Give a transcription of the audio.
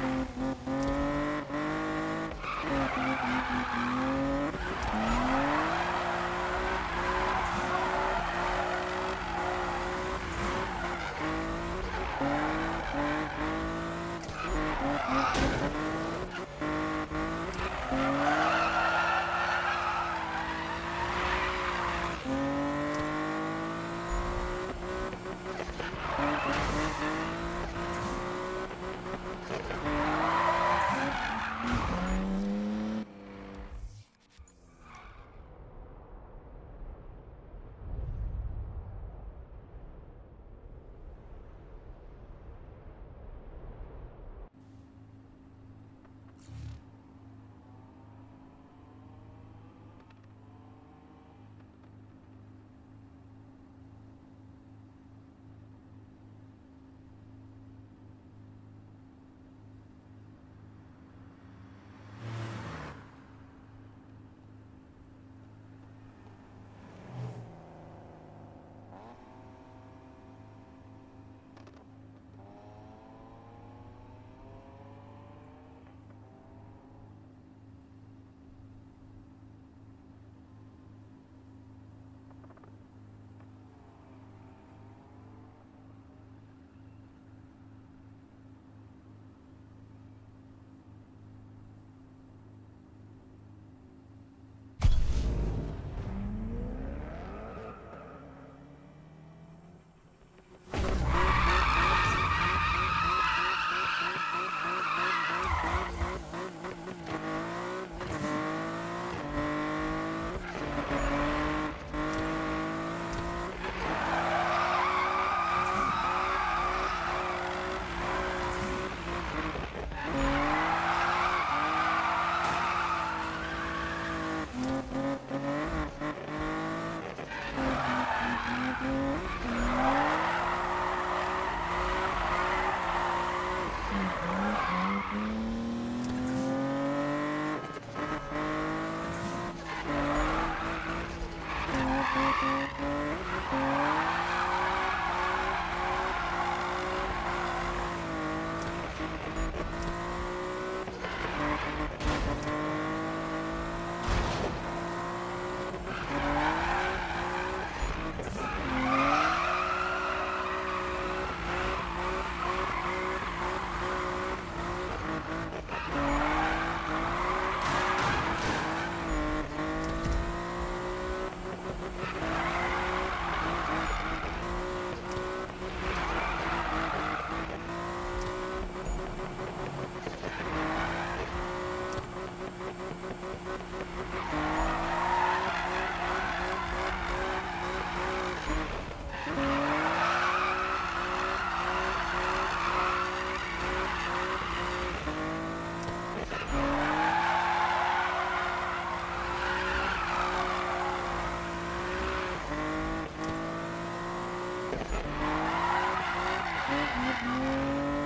Thank you. Mm-hmm.《あっ》